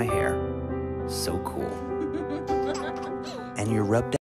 my hair. So cool. And you're rubbed